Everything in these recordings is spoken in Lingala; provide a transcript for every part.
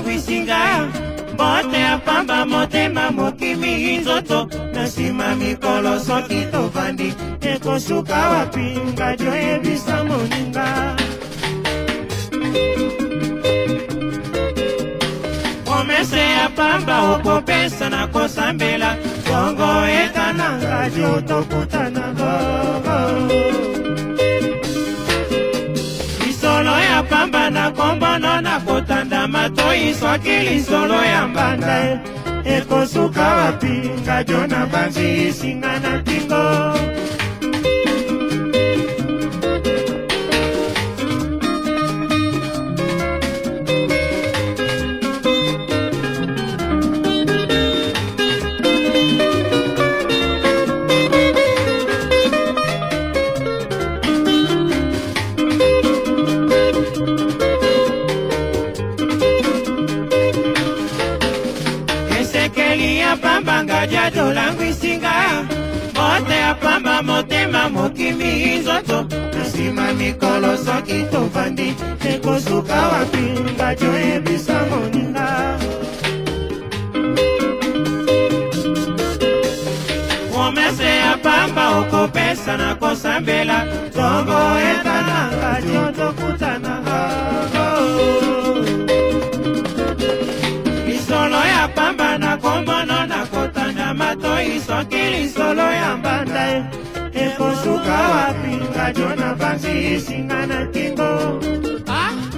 bokangwisinga mbote ya pamba motema mokili nzoto na nsima mikolo soki tovandi ekosuka wapi ngadi oyebisa moninga promese ya pamba okopesa na kosambela bongo eka na ngadi otokutana bongo yamba na kombono na kotanda matoi soki lisolo ya mbanda ekosuka wapi kajo na banzi isinga na tingo moja tolangwisinga mote ya pamba motema mokimi nzoto nsima mikolo soki tovandi ekosuka wapi ngati oyebisa moninga promese ya pamba okopesa na kosambela zongo eta Kiswahili solo ya mbanda Eko shuka wapi ngajona basi isinga na kingo ah?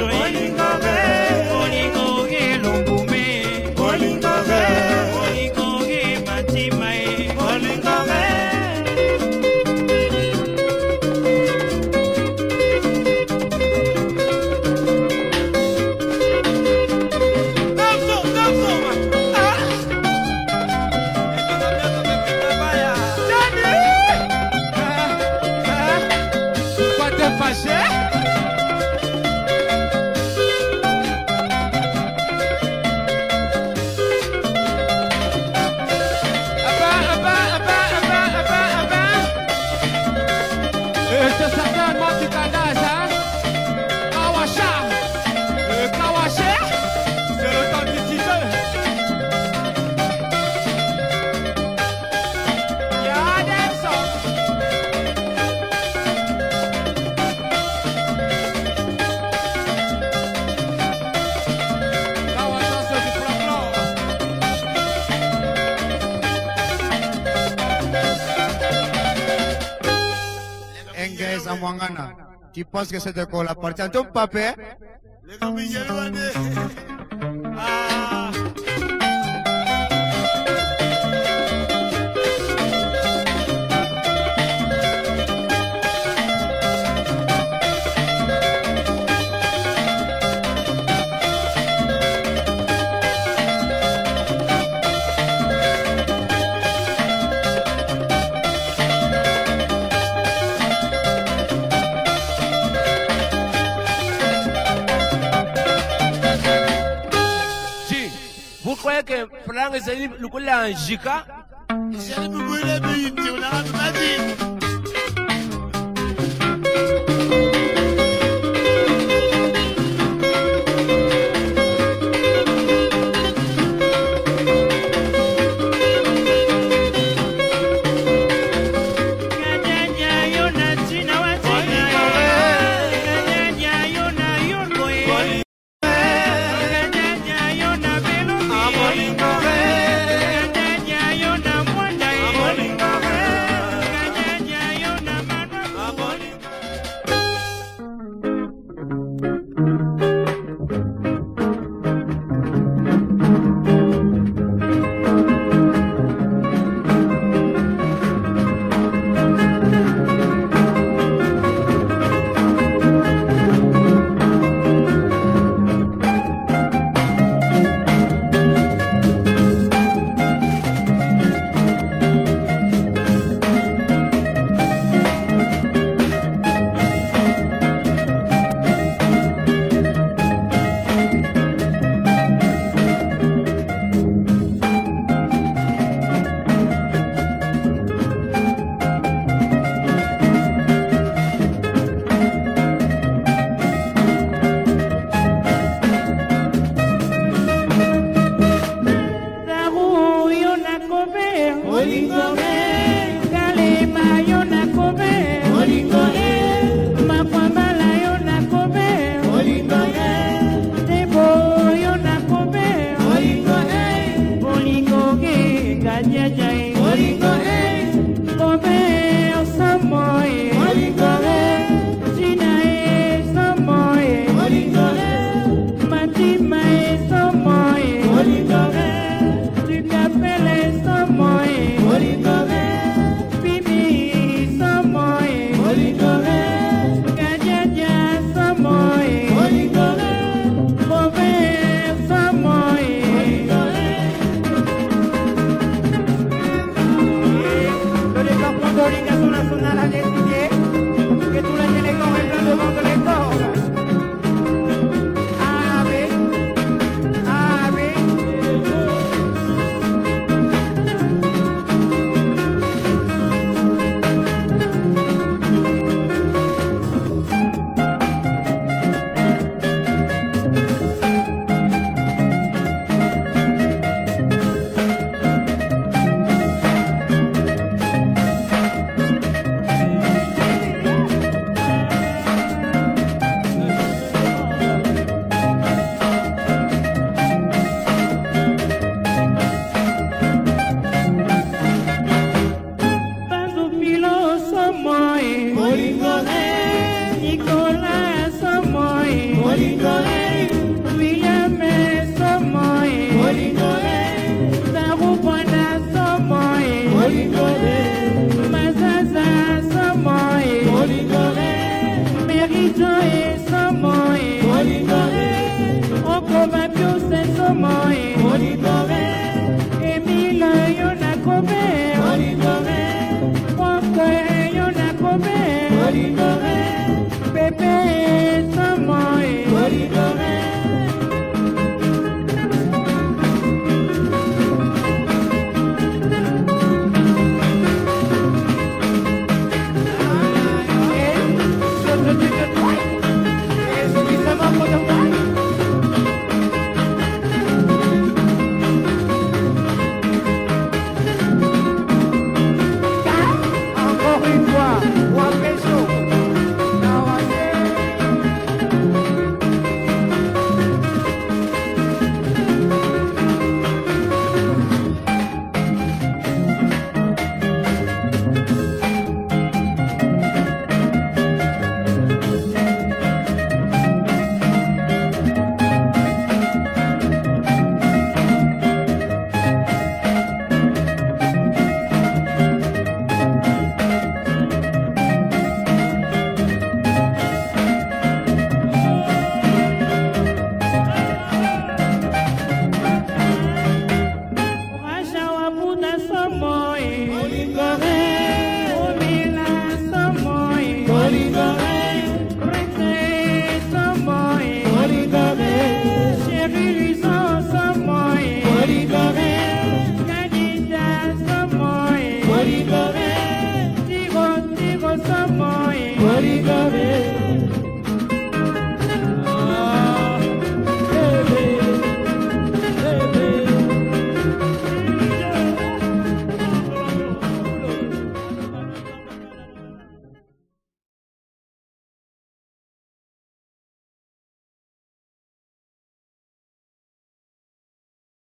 olinga Mr. Sagar Mafika mwangana ah. tu penses eh? que c'est de quoi la partie tu me les gars On a lokola ya njika Jika. a. Coordinación Nacional a decidir Anybody